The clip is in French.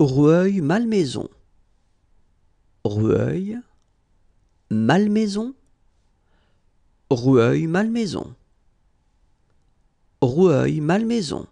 Rueil-Malmaison. Rueil, Malmaison. Rueil-Malmaison. Rueil-Malmaison.